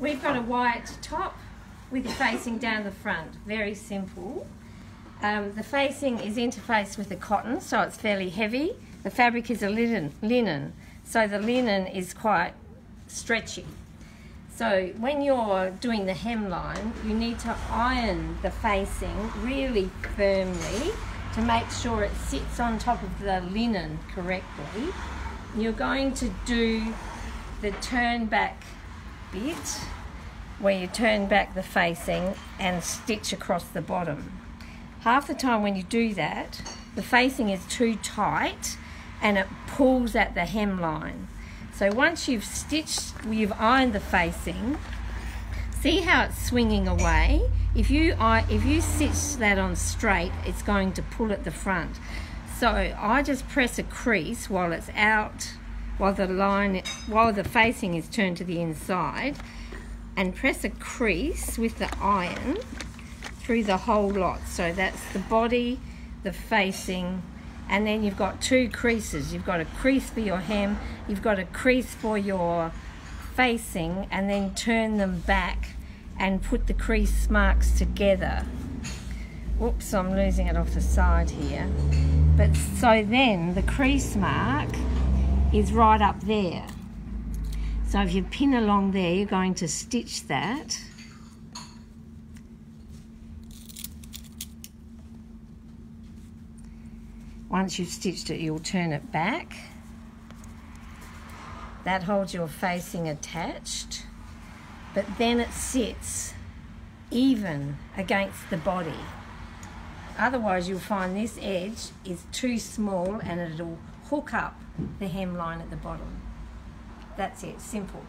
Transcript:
We've got a white top with the facing down the front. Very simple. Um, the facing is interfaced with the cotton, so it's fairly heavy. The fabric is a linen, linen, so the linen is quite stretchy. So when you're doing the hemline, you need to iron the facing really firmly to make sure it sits on top of the linen correctly. You're going to do the turn back bit where you turn back the facing and stitch across the bottom. Half the time when you do that, the facing is too tight and it pulls at the hemline. So once you've stitched, you've ironed the facing, see how it's swinging away? If you, if you stitch that on straight, it's going to pull at the front. So I just press a crease while it's out, while the line, while the facing is turned to the inside, and press a crease with the iron through the whole lot. So that's the body, the facing, and then you've got two creases. You've got a crease for your hem, you've got a crease for your facing, and then turn them back and put the crease marks together. Oops, I'm losing it off the side here. But so then the crease mark is right up there. So if you pin along there, you're going to stitch that. Once you've stitched it, you'll turn it back. That holds your facing attached, but then it sits even against the body. Otherwise, you'll find this edge is too small and it'll hook up the hemline at the bottom. That's it, simple.